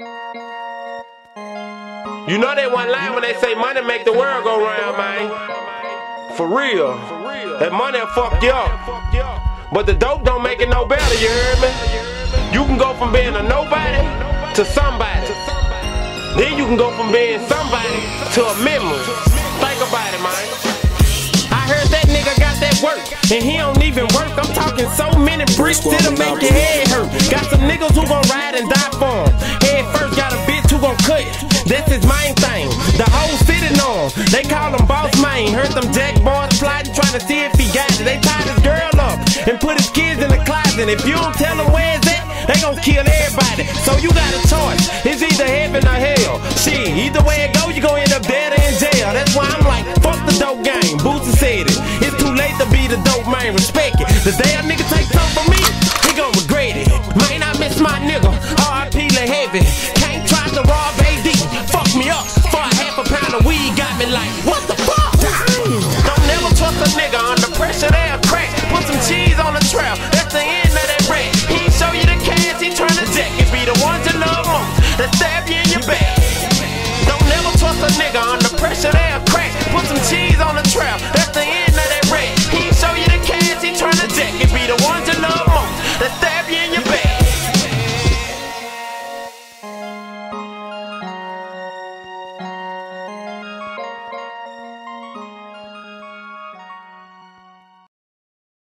You know they one lie when they say money make the world go round, man. For real. That money'll fuck you up. But the dope don't make it no better, you heard me? You can go from being a nobody to somebody. Then you can go from being somebody to a memory. Think about it, man. I heard that nigga got that work, and he don't even work. I'm talking so many bricks that'll make your head hurt. Got some niggas who gon' ride and die for him. They call him Boss Man. Heard them jack boys plotting, trying to see if he got it. They tied his girl up and put his kids in the closet. If you don't tell them where it's at, they gon' kill everybody. So you got a choice. It's either heaven or hell. Shit, either way it go, you gon' end up dead or in jail. That's why I'm like, fuck the dope game. Boosie said it. It's too late to be the dope man. Respect it. The day a nigga take something from me, he gon' regret it. Man, I miss my nigga. R.I.P. Lil Heavy. Put some cheese on the trail, that's the end of that race. He show you the cash, he trying to deck and be the ones you love most. That stab you in your back. Don't never trust a nigga under pressure, they'll crack. Put some cheese on the